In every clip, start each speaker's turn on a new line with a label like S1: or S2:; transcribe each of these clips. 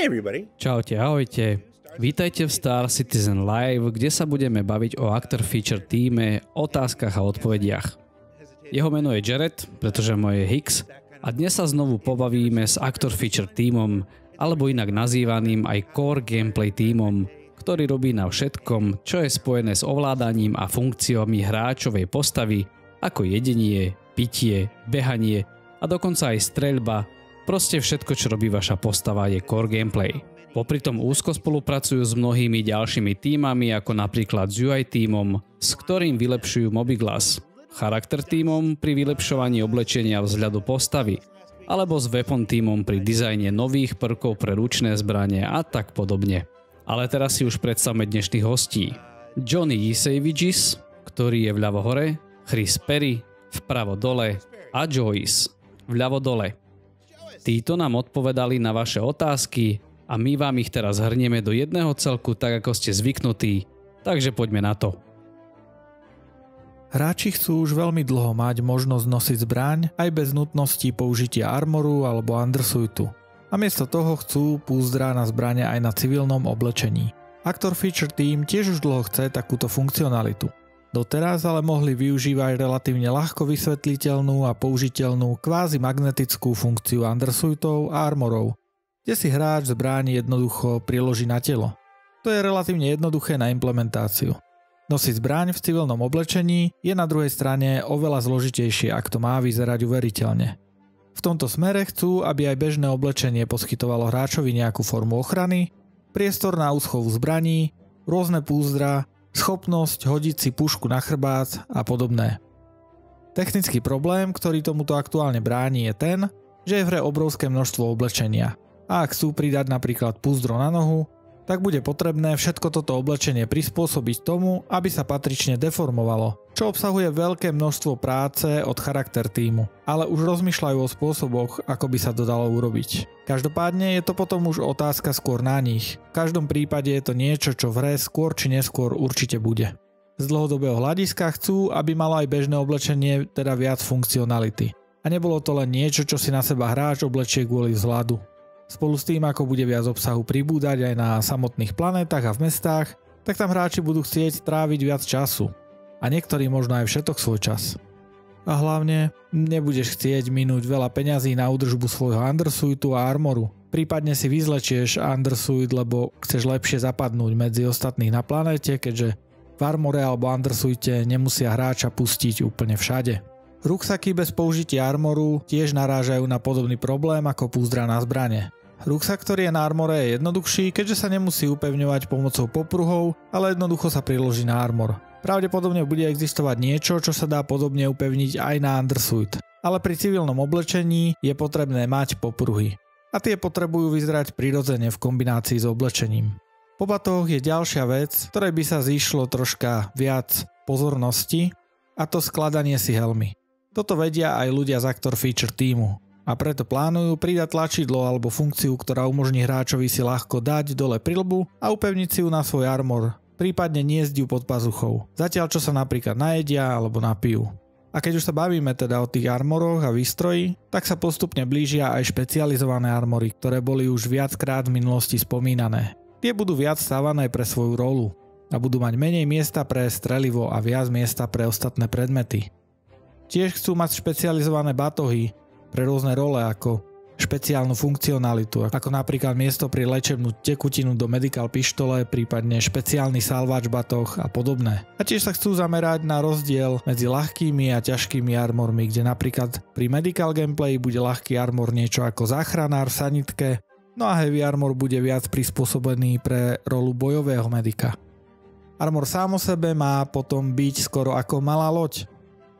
S1: Hey everybody.
S2: Čaute, ahojte. Vítajte v Star Citizen Live, kde sa budeme baviť o Actor Feature týme, otázkach a odpovediach. Jeho meno je Jared, pretože moje je Hicks a dnes sa znovu pobavíme s Actor Feature týmom, alebo inak nazývaným aj Core Gameplay týmom, ktorý robí na všetkom, čo je spojené s ovládaním a funkciami hráčovej postavy, ako jedenie, pitie, behanie a dokonca aj streľba, proste všetko, čo robí vaša postava je core gameplay. Popri tom úzko spolupracujú s mnohými ďalšími týmami ako napríklad s UI týmom, s ktorým vylepšujú Mobiglass, charakter týmom pri vylepšovaní oblečenia vzhľadu postavy, alebo s Weapon týmom pri dizajne nových prvkov pre ručné zbranie a tak podobne. Ale teraz si už predstavme dnešných hostí. Johnny Yiseviges, ktorý je vľavo hore, Chris Perry, vpravo dole a Joyce, vľavo dole. Títo nám odpovedali na vaše otázky a my vám ich teraz hrnieme do jedného celku, tak ako ste zvyknutí, takže poďme na to.
S3: Hráči chcú už veľmi dlho mať možnosť nosiť zbraň aj bez nutnosti použitia armoru alebo undersuitu. A miesto toho chcú púzdra na zbrane aj na civilnom oblečení. Actor Feature Team tiež už dlho chce takúto funkcionalitu. Doteraz ale mohli využívať relatívne ľahko vysvetliteľnú a použiteľnú kvázi magnetickú funkciu undersuitov a armorov, kde si hráč zbráni jednoducho priloží na telo. To je relatívne jednoduché na implementáciu. Nosiť zbraň v civilnom oblečení je na druhej strane oveľa zložitejšie, ak to má vyzerať uveriteľne. V tomto smere chcú, aby aj bežné oblečenie poskytovalo hráčovi nejakú formu ochrany, priestor na úschovu zbraní, rôzne púzdra, schopnosť hodiť si pušku na chrbát a podobné. Technický problém, ktorý tomuto aktuálne bráni je ten, že je v hre obrovské množstvo oblečenia. A ak chcú pridať napríklad púzdro na nohu, tak bude potrebné všetko toto oblečenie prispôsobiť tomu, aby sa patrične deformovalo, čo obsahuje veľké množstvo práce od charakter týmu, ale už rozmýšľajú o spôsoboch, ako by sa to dalo urobiť. Každopádne je to potom už otázka skôr na nich. V každom prípade je to niečo, čo v hre skôr či neskôr určite bude. Z dlhodobého hľadiska chcú, aby malo aj bežné oblečenie teda viac funkcionality. A nebolo to len niečo, čo si na seba hráč oblečie kvôli vzhľadu. Spolu s tým, ako bude viac obsahu pribúdať aj na samotných planetách a v mestách, tak tam hráči budú chcieť tráviť viac času. A niektorí možno aj všetok svoj čas. A hlavne nebudeš chcieť minúť veľa peňazí na údržbu svojho undersuitu a armoru. Prípadne si vyzlečieš undersuit, lebo chceš lepšie zapadnúť medzi ostatných na planete, keďže v armore alebo undersuite nemusia hráča pustiť úplne všade. Ruksaky bez použitia armoru tiež narážajú na podobný problém ako púzdra na zbrane. Ruksak, ktorý je na armore je jednoduchší, keďže sa nemusí upevňovať pomocou popruhov, ale jednoducho sa priloží na armor. Pravdepodobne bude existovať niečo, čo sa dá podobne upevniť aj na undersuit. Ale pri civilnom oblečení je potrebné mať popruhy. A tie potrebujú vyzerať prirodzene v kombinácii s oblečením. Po batoch je ďalšia vec, ktorej by sa zišlo troška viac pozornosti, a to skladanie si helmy. Toto vedia aj ľudia z Actor Feature týmu a preto plánujú pridať tlačidlo alebo funkciu, ktorá umožní hráčovi si ľahko dať dole prilbu a upevniť si ju na svoj armor, prípadne niesť ju pod pazuchou, zatiaľ čo sa napríklad najedia alebo napijú. A keď už sa bavíme teda o tých armoroch a výstroji, tak sa postupne blížia aj špecializované armory, ktoré boli už viackrát v minulosti spomínané. Tie budú viac stávané pre svoju rolu a budú mať menej miesta pre strelivo a viac miesta pre ostatné predmety. Tiež chcú mať špecializované batohy, pre rôzne role ako špeciálnu funkcionalitu, ako napríklad miesto pri lečebnú tekutinu do medical pištole, prípadne špeciálny salvač batoh a podobné. A tiež sa chcú zamerať na rozdiel medzi ľahkými a ťažkými armormi, kde napríklad pri medical gameplay bude ľahký armor niečo ako záchranár v sanitke, no a heavy armor bude viac prispôsobený pre rolu bojového medika. Armor sám o sebe má potom byť skoro ako malá loď,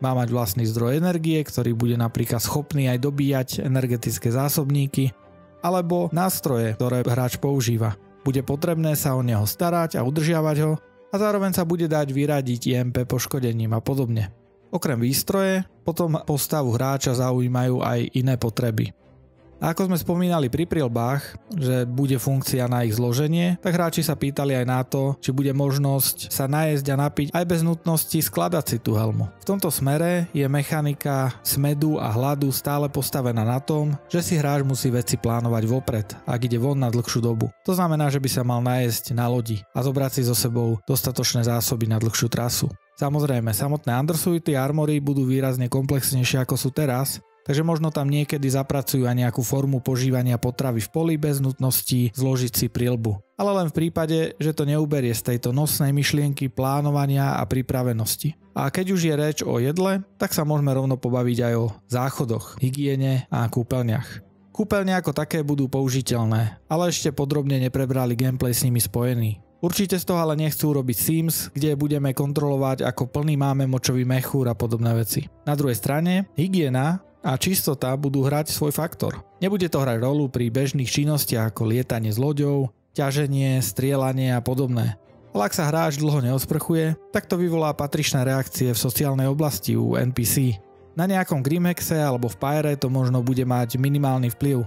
S3: má mať vlastný zdroj energie, ktorý bude napríklad schopný aj dobíjať energetické zásobníky, alebo nástroje, ktoré hráč používa. Bude potrebné sa o neho starať a udržiavať ho a zároveň sa bude dať vyradiť IMP poškodením a podobne. Okrem výstroje, potom postavu hráča zaujímajú aj iné potreby. Ako sme spomínali pri prilbách, že bude funkcia na ich zloženie, tak hráči sa pýtali aj na to, či bude možnosť sa najesť a napiť aj bez nutnosti skladať si tú helmu. V tomto smere je mechanika smedu a hladu stále postavená na tom, že si hráč musí veci plánovať vopred, ak ide von na dlhšiu dobu. To znamená, že by sa mal najesť na lodi a zobrať si so sebou dostatočné zásoby na dlhšiu trasu. Samozrejme, samotné undersuity armory budú výrazne komplexnejšie ako sú teraz, takže možno tam niekedy zapracujú aj nejakú formu požívania potravy v poli bez nutnosti zložiť si prílbu. Ale len v prípade, že to neuberie z tejto nosnej myšlienky plánovania a pripravenosti. A keď už je reč o jedle, tak sa môžeme rovno pobaviť aj o záchodoch, hygiene a kúpeľniach. Kúpeľne ako také budú použiteľné, ale ešte podrobne neprebrali gameplay s nimi spojený. Určite z toho ale nechcú robiť Sims, kde budeme kontrolovať ako plný máme močový mechúr a podobné veci. Na druhej strane, hygiena a čistota budú hrať svoj faktor. Nebude to hrať rolu pri bežných činnostiach ako lietanie s loďou, ťaženie, strieľanie a podobné. Ale ak sa hráč dlho neosprchuje, tak to vyvolá patričné reakcie v sociálnej oblasti u NPC. Na nejakom Grimhexe alebo v Pyre to možno bude mať minimálny vplyv.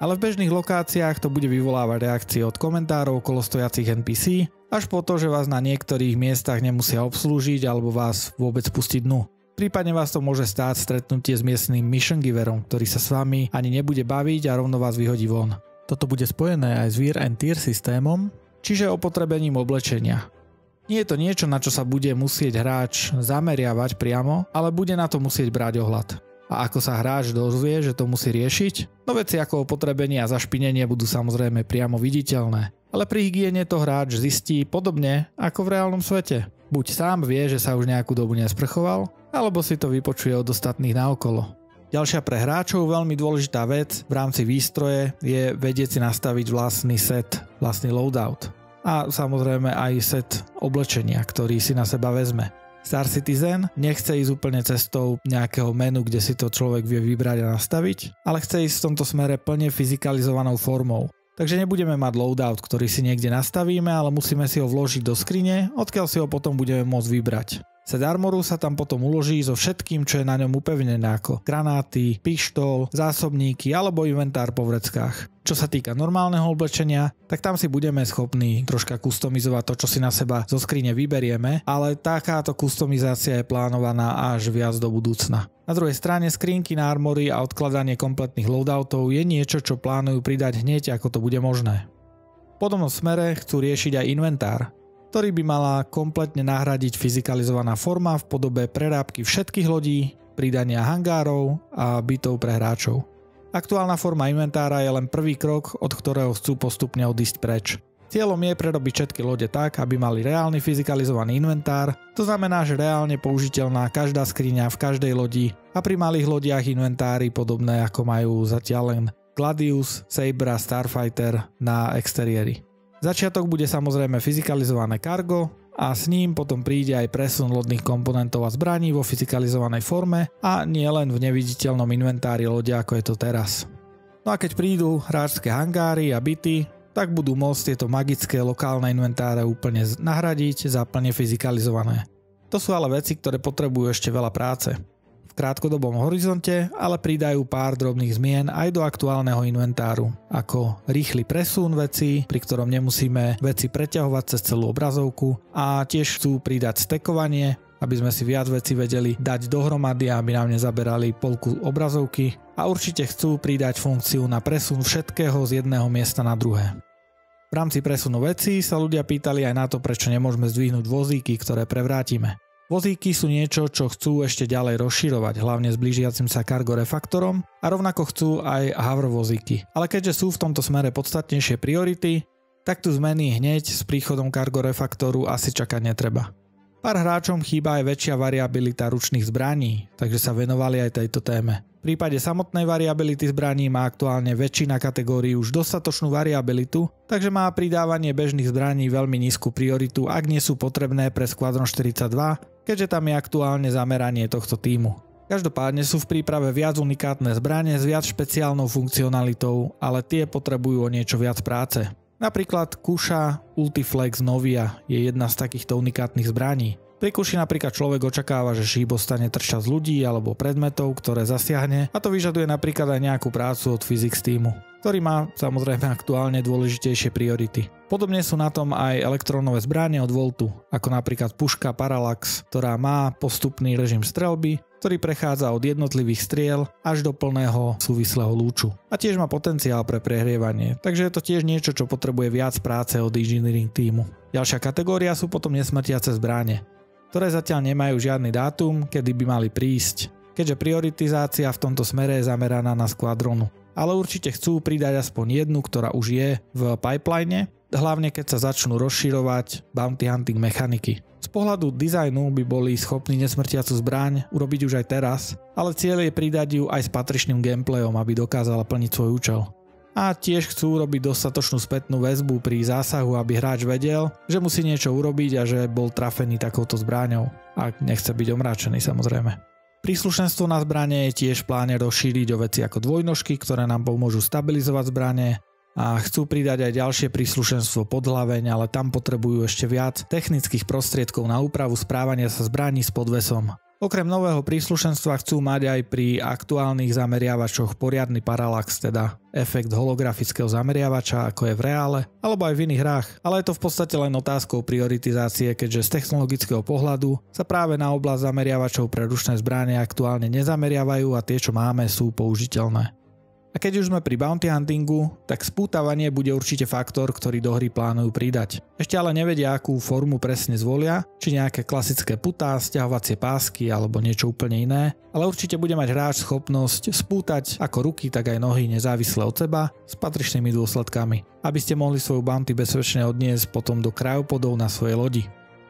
S3: Ale v bežných lokáciách to bude vyvolávať reakcie od komentárov okolo stojacich NPC, až po to, že vás na niektorých miestach nemusia obslúžiť alebo vás vôbec pustiť dnu. Prípadne vás to môže stáť stretnutie s miestnym mission giverom, ktorý sa s vami ani nebude baviť a rovno vás vyhodí von. Toto bude spojené aj s Wear and Tear systémom, čiže opotrebením oblečenia. Nie je to niečo, na čo sa bude musieť hráč zameriavať priamo, ale bude na to musieť brať ohľad. A ako sa hráč dozvie, že to musí riešiť, no veci ako opotrebenie a zašpinenie budú samozrejme priamo viditeľné. Ale pri hygiene to hráč zistí podobne ako v reálnom svete. Buď sám vie, že sa už nejakú dobu nesprchoval, alebo si to vypočuje od ostatných naokolo. Ďalšia pre hráčov veľmi dôležitá vec v rámci výstroje je vedieť si nastaviť vlastný set, vlastný loadout. A samozrejme aj set oblečenia, ktorý si na seba vezme. Star Citizen nechce ísť úplne cestou nejakého menu, kde si to človek vie vybrať a nastaviť, ale chce ísť v tomto smere plne fyzikalizovanou formou. Takže nebudeme mať loadout, ktorý si niekde nastavíme, ale musíme si ho vložiť do skrine, odkiaľ si ho potom budeme môcť vybrať. Set armoru sa tam potom uloží so všetkým, čo je na ňom upevnené ako granáty, pištol, zásobníky alebo inventár po vreckách. Čo sa týka normálneho oblečenia, tak tam si budeme schopní troška customizovať to, čo si na seba zo skrine vyberieme, ale takáto kustomizácia je plánovaná až viac do budúcna. Na druhej strane skrinky na armory a odkladanie kompletných loadoutov je niečo, čo plánujú pridať hneď, ako to bude možné. V podobnom smere chcú riešiť aj inventár ktorý by mala kompletne nahradiť fyzikalizovaná forma v podobe prerábky všetkých lodí, pridania hangárov a bytov pre hráčov. Aktuálna forma inventára je len prvý krok, od ktorého chcú postupne odísť preč. Cieľom je prerobiť všetky lode tak, aby mali reálny fyzikalizovaný inventár, to znamená, že reálne použiteľná každá skriňa v každej lodi a pri malých lodiach inventári podobné ako majú zatiaľ len Gladius, Saber a Starfighter na exteriéri. Začiatok bude samozrejme fyzikalizované cargo a s ním potom príde aj presun lodných komponentov a zbraní vo fyzikalizovanej forme a nie len v neviditeľnom inventári lode ako je to teraz. No a keď prídu hráčské hangáry a byty, tak budú môcť tieto magické lokálne inventáre úplne nahradiť za plne fyzikalizované. To sú ale veci, ktoré potrebujú ešte veľa práce krátkodobom horizonte, ale pridajú pár drobných zmien aj do aktuálneho inventáru, ako rýchly presun veci, pri ktorom nemusíme veci preťahovať cez celú obrazovku a tiež chcú pridať stekovanie, aby sme si viac veci vedeli dať dohromady, aby nám nezaberali polku obrazovky a určite chcú pridať funkciu na presun všetkého z jedného miesta na druhé. V rámci presunu vecí sa ľudia pýtali aj na to, prečo nemôžeme zdvihnúť vozíky, ktoré prevrátime. Vozíky sú niečo, čo chcú ešte ďalej rozširovať, hlavne s blížiacim sa cargo refaktorom a rovnako chcú aj hover vozíky. Ale keďže sú v tomto smere podstatnejšie priority, tak tu zmeny hneď s príchodom cargo refaktoru asi čakať netreba. Pár hráčom chýba aj väčšia variabilita ručných zbraní, takže sa venovali aj tejto téme. V prípade samotnej variability zbraní má aktuálne väčšina kategórií už dostatočnú variabilitu, takže má pridávanie bežných zbraní veľmi nízku prioritu, ak nie sú potrebné pre Squadron 42, keďže tam je aktuálne zameranie tohto týmu. Každopádne sú v príprave viac unikátne zbranie s viac špeciálnou funkcionalitou, ale tie potrebujú o niečo viac práce. Napríklad Kuša Ultiflex Novia je jedna z takýchto unikátnych zbraní. Pri kuši napríklad človek očakáva, že šíp ostane trčať z ľudí alebo predmetov, ktoré zasiahne a to vyžaduje napríklad aj nejakú prácu od physics týmu, ktorý má samozrejme aktuálne dôležitejšie priority. Podobne sú na tom aj elektrónové zbranie od Voltu, ako napríklad puška Parallax, ktorá má postupný režim strelby, ktorý prechádza od jednotlivých striel až do plného súvislého lúču. A tiež má potenciál pre prehrievanie, takže je to tiež niečo, čo potrebuje viac práce od engineering týmu. Ďalšia kategória sú potom nesmrtiace zbranie ktoré zatiaľ nemajú žiadny dátum, kedy by mali prísť, keďže prioritizácia v tomto smere je zameraná na skvadronu. Ale určite chcú pridať aspoň jednu, ktorá už je v pipeline, hlavne keď sa začnú rozširovať bounty hunting mechaniky. Z pohľadu dizajnu by boli schopní nesmrtiacu zbraň urobiť už aj teraz, ale cieľ je pridať ju aj s patričným gameplayom, aby dokázala plniť svoj účel a tiež chcú robiť dostatočnú spätnú väzbu pri zásahu, aby hráč vedel, že musí niečo urobiť a že bol trafený takouto zbráňou, ak nechce byť omráčený samozrejme. Príslušenstvo na zbranie je tiež v pláne rozšíriť o veci ako dvojnožky, ktoré nám pomôžu stabilizovať zbranie a chcú pridať aj ďalšie príslušenstvo pod hlaveň, ale tam potrebujú ešte viac technických prostriedkov na úpravu správania sa zbraní s podvesom. Okrem nového príslušenstva chcú mať aj pri aktuálnych zameriavačoch poriadny paralax, teda efekt holografického zameriavača, ako je v reále, alebo aj v iných hrách, ale je to v podstate len otázkou prioritizácie, keďže z technologického pohľadu sa práve na oblasť zameriavačov pre ručné zbranie aktuálne nezameriavajú a tie, čo máme, sú použiteľné. A keď už sme pri bounty huntingu, tak spútavanie bude určite faktor, ktorý do hry plánujú pridať. Ešte ale nevedia, akú formu presne zvolia, či nejaké klasické putá, stiahovacie pásky alebo niečo úplne iné, ale určite bude mať hráč schopnosť spútať ako ruky, tak aj nohy nezávisle od seba s patričnými dôsledkami, aby ste mohli svoju bounty bezpečne odniesť potom do krajopodov na svojej lodi.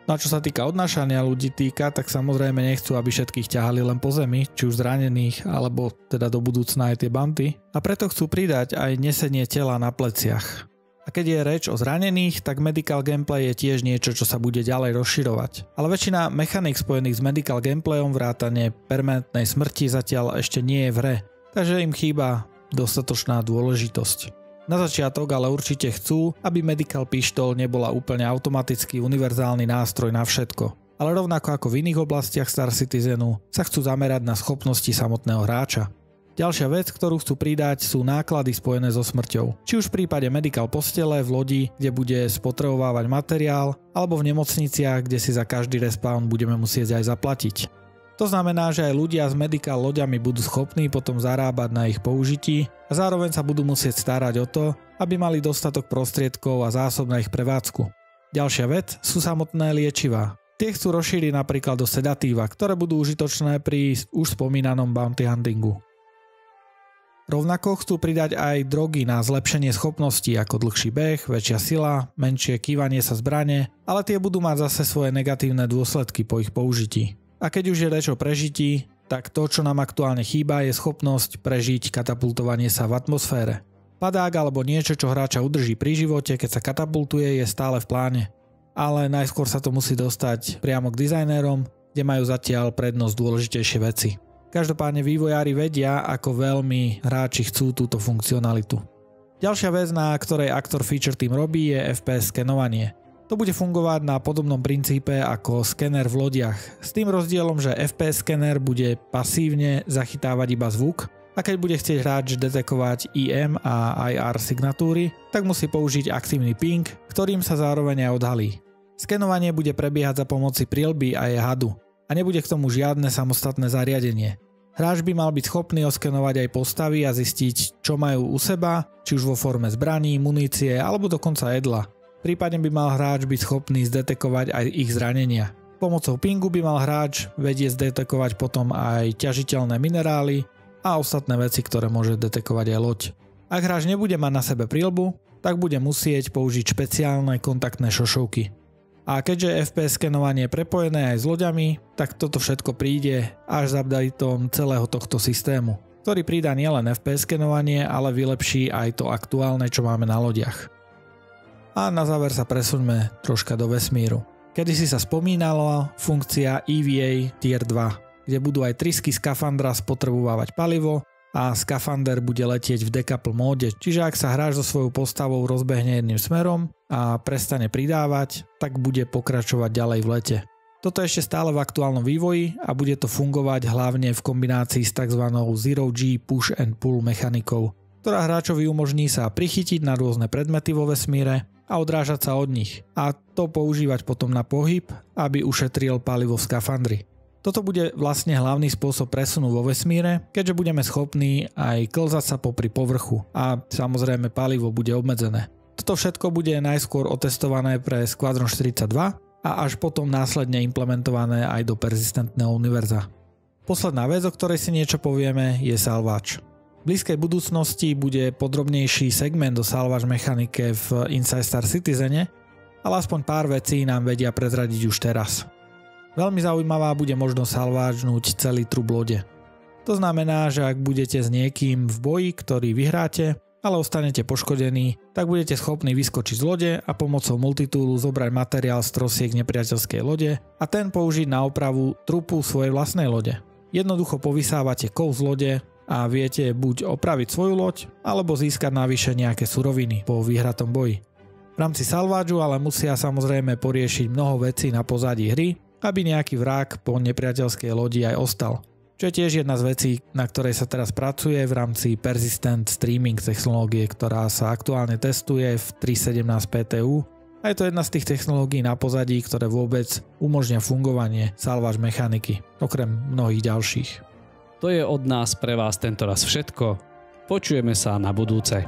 S3: No a čo sa týka odnášania ľudí týka, tak samozrejme nechcú, aby všetkých ťahali len po zemi, či už zranených, alebo teda do budúcna aj tie banty. A preto chcú pridať aj nesenie tela na pleciach. A keď je reč o zranených, tak medical gameplay je tiež niečo, čo sa bude ďalej rozširovať. Ale väčšina mechanik spojených s medical gameplayom vrátane permanentnej smrti zatiaľ ešte nie je v hre, takže im chýba dostatočná dôležitosť. Na začiatok ale určite chcú, aby Medical Pistol nebola úplne automatický univerzálny nástroj na všetko. Ale rovnako ako v iných oblastiach Star Citizenu sa chcú zamerať na schopnosti samotného hráča. Ďalšia vec, ktorú chcú pridať, sú náklady spojené so smrťou. Či už v prípade medical postele v lodi, kde bude spotrebovávať materiál, alebo v nemocniciach, kde si za každý respawn budeme musieť aj zaplatiť. To znamená, že aj ľudia s medical loďami budú schopní potom zarábať na ich použití a zároveň sa budú musieť starať o to, aby mali dostatok prostriedkov a zásob na ich prevádzku. Ďalšia vec sú samotné liečivá. Tie chcú rozšíriť napríklad do sedatíva, ktoré budú užitočné pri už spomínanom bounty huntingu. Rovnako chcú pridať aj drogy na zlepšenie schopností ako dlhší beh, väčšia sila, menšie kývanie sa zbrane, ale tie budú mať zase svoje negatívne dôsledky po ich použití. A keď už je reč o prežití, tak to, čo nám aktuálne chýba, je schopnosť prežiť katapultovanie sa v atmosfére. Padák alebo niečo, čo hráča udrží pri živote, keď sa katapultuje, je stále v pláne. Ale najskôr sa to musí dostať priamo k dizajnérom, kde majú zatiaľ prednosť dôležitejšie veci. Každopádne vývojári vedia, ako veľmi hráči chcú túto funkcionalitu. Ďalšia vec, na ktorej Actor Feature Team robí, je FPS skenovanie. To bude fungovať na podobnom princípe ako skener v lodiach, s tým rozdielom, že FPS skener bude pasívne zachytávať iba zvuk a keď bude chcieť hráč detekovať IM a IR signatúry, tak musí použiť aktívny ping, ktorým sa zároveň aj odhalí. Skenovanie bude prebiehať za pomoci prilby a je hadu a nebude k tomu žiadne samostatné zariadenie. Hráč by mal byť schopný oskenovať aj postavy a zistiť, čo majú u seba, či už vo forme zbraní, munície alebo dokonca jedla. Prípadne by mal hráč byť schopný zdetekovať aj ich zranenia. Pomocou pingu by mal hráč vedieť zdetekovať potom aj ťažiteľné minerály a ostatné veci, ktoré môže detekovať aj loď. Ak hráč nebude mať na sebe prílbu, tak bude musieť použiť špeciálne kontaktné šošovky. A keďže FPS skenovanie je prepojené aj s loďami, tak toto všetko príde až za updateom celého tohto systému, ktorý pridá nielen FPS skenovanie, ale vylepší aj to aktuálne, čo máme na lodiach. A na záver sa presuňme troška do vesmíru. Kedy si sa spomínala funkcia EVA Tier 2, kde budú aj trysky skafandra spotrebovávať palivo a skafander bude letieť v decouple móde, čiže ak sa hráč so svojou postavou rozbehne jedným smerom a prestane pridávať, tak bude pokračovať ďalej v lete. Toto je ešte stále v aktuálnom vývoji a bude to fungovať hlavne v kombinácii s tzv. Zero G Push and Pull mechanikou, ktorá hráčovi umožní sa prichytiť na rôzne predmety vo vesmíre a odrážať sa od nich a to používať potom na pohyb, aby ušetril palivo v skafandri. Toto bude vlastne hlavný spôsob presunu vo vesmíre, keďže budeme schopní aj klzať sa popri povrchu a samozrejme palivo bude obmedzené. Toto všetko bude najskôr otestované pre Squadron 42 a až potom následne implementované aj do persistentného univerza. Posledná vec, o ktorej si niečo povieme, je salváč. Blízkej budúcnosti bude podrobnejší segment o salváč mechanike v Inside Star Citizene, ale aspoň pár vecí nám vedia prezradiť už teraz. Veľmi zaujímavá bude možnosť salvážnuť celý trub lode. To znamená, že ak budete s niekým v boji, ktorý vyhráte, ale ostanete poškodení, tak budete schopní vyskočiť z lode a pomocou multitúlu zobrať materiál z trosiek nepriateľskej lode a ten použiť na opravu trupu svojej vlastnej lode. Jednoducho povysávate kov z lode a viete buď opraviť svoju loď, alebo získať navyše nejaké suroviny po vyhratom boji. V rámci salvážu ale musia samozrejme poriešiť mnoho vecí na pozadí hry, aby nejaký vrak po nepriateľskej lodi aj ostal. Čo je tiež jedna z vecí, na ktorej sa teraz pracuje v rámci Persistent Streaming technológie, ktorá sa aktuálne testuje v 3.17 PTU a je to jedna z tých technológií na pozadí, ktoré vôbec umožňa fungovanie salváž mechaniky, okrem mnohých ďalších.
S2: To je od nás pre vás tento raz všetko. Počujeme sa na budúce.